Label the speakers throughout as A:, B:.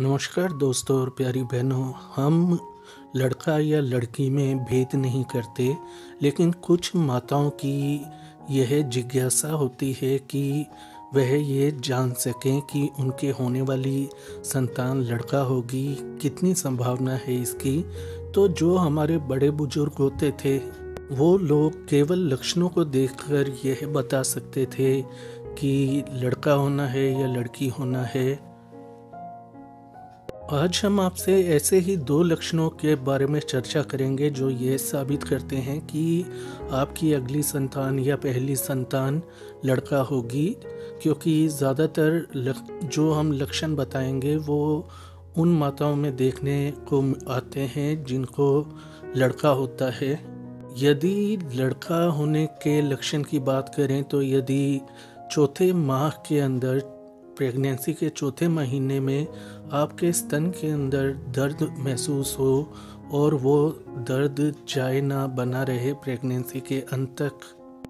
A: नमस्कार दोस्तों और प्यारी बहनों, हम लड़का या लड़की में भेद नहीं करते, लेकिन कुछ माताओं की यह जिज्ञासा होती है कि वह ये जान सकें कि उनके होने वाली संतान लड़का होगी, कितनी संभावना है इसकी। तो जो हमारे बड़े बुज़ुर्ग होते थे, वो लोग केवल लक्षणों को देखकर यह बता सकते थे कि लड़का होना है या लड़की होना है। आज हम आपसे ऐसे ही दो लक्षणों के बारे में चर्चा करेंगे जो ये साबित करते हैं कि आपकी अगली संतान या पहली संतान लड़का होगी, क्योंकि ज़्यादातर जो हम लक्षण बताएँगे वो उन माताओं में देखने को आते हैं जिनको लड़का होता है। यदि लड़का होने के लक्षण की बात करें तो यदि चौथे माह के अंदर प्रेगनेंसी के चौथे महीने में आपके स्तन के अंदर दर्द महसूस हो और वो दर्द जाए ना बना रहे प्रेगनेंसी के अंत तक।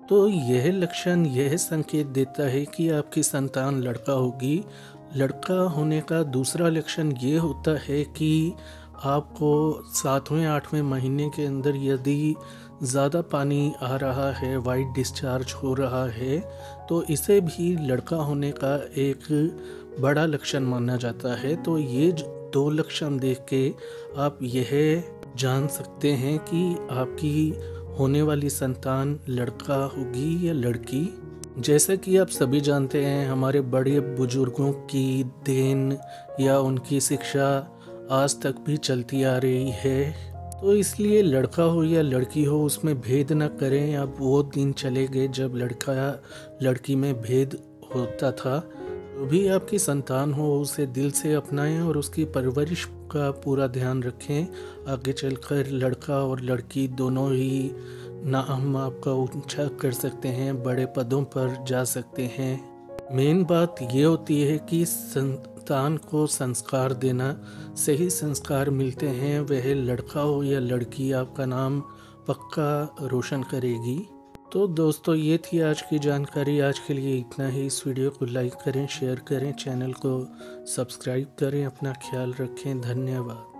A: तो यह लक्षण, यह संकेत देता है कि आपकी संतान लड़का होगी। लड़का होने का दूसरा लक्षण ये होता है कि आपको सातवें, आठवें महीने के अंदर यदि ज़्यादा पानी आ रहा है वाइट डिस्चार्ज हो रहा है तो इसे भी लड़का होने का एक बड़ा लक्षण माना जाता है। तो ये दो लक्षण देख के आप यह जान सकते हैं कि आपकी होने वाली संतान लड़का होगी या लड़की। जैसा कि आप सभी जानते हैं, हमारे बड़े बुज़ुर्गों की देन या उनकी शिक्षा आज तक भी चलती आ रही है। तो इसलिए लड़का हो या लड़की हो, उसमें भेद न करें। अब वो दिन चले गए जब लड़का, लड़की में भेद होता था। जो भी आपकी संतान हो, उसे दिल से अपनाएँ और उसकी परवरिश का पूरा ध्यान रखें। आगे चलकर लड़का और लड़की दोनों ही नाम आपका ऊँचा कर सकते हैं, बड़े पदों पर जा सकते हैं। मेन बात ये होती है कि संतान को संस्कार देना, सही संस्कार मिलते हैं, वह लड़का हो या लड़की, आपका नाम पक्का रोशन करेगी। तो दोस्तों, ये थी आज की जानकारी। आज के लिए इतना ही। इस वीडियो को लाइक करें, शेयर करें, चैनल को सब्सक्राइब करें, अपना ख्याल रखें। धन्यवाद।